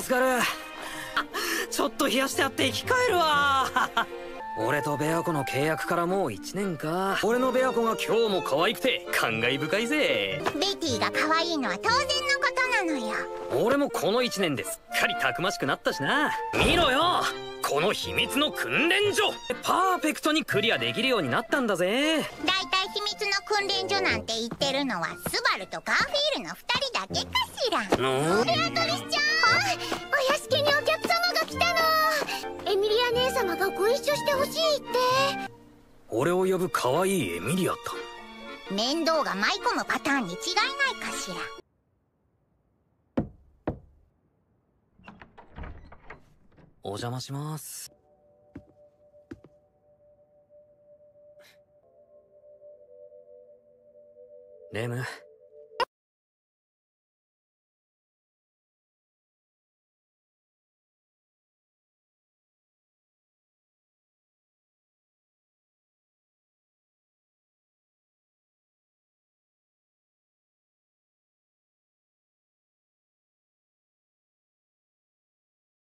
助かる。ちょっと冷やしてあって生き返るわ。俺とベアコの契約からもう1年か。俺のベアコが今日も可愛くて感慨深いぜ。ベティが可愛いのは当然のことなのよ。俺もこの1年ですっかりたくましくなったしな。見ろよ。この秘密の訓練所。パーフェクトにクリアできるようになったんだぜ。だいたい秘密の訓練所なんて言ってるのはスバルとガーフィールの2人だけかしら。のベアトリスちゃんがご一緒してほしいって。俺を呼ぶ可愛いエミリアタ面倒が舞い込むパターンに違いないかしら。お邪魔します。レム